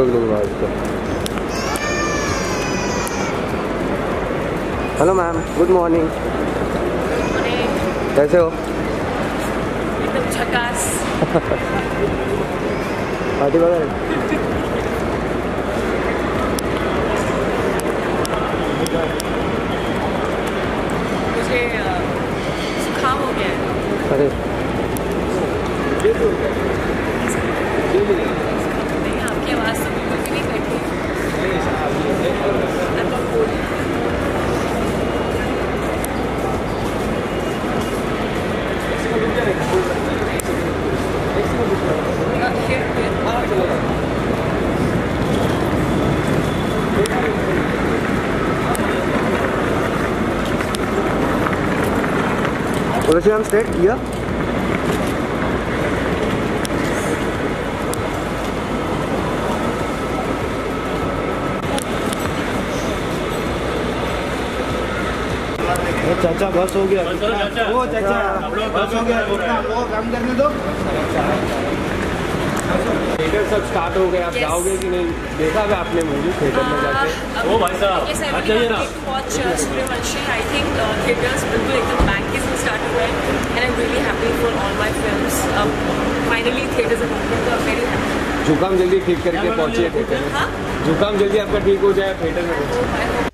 ഫോട്ടോഗ്രാഫറായിട്ട് hello ma'am good morning कैसे हो एकदम झकास पार्टी मुझे जुकाम हो गया अरे Oder wir haben es weg चाचा बस हो गया चाचा बस हो गया हम काम करने दो सब स्टार्ट हो गए आप जाओगे कि नहीं देखा भी आपने मूवी थिएटर में uh, जाके ओ भाई साहब ये ना आई थिंक थिएटर्स बिल्कुल एकदम back and I am really happy for all my finally theatres open तो वेरी हैप्पी जुकाम जल्दी ठीक करके पहुंचिए थिएटर में हाँ? जुकाम जल्दी आपका ठीक हो जाए थिएटर में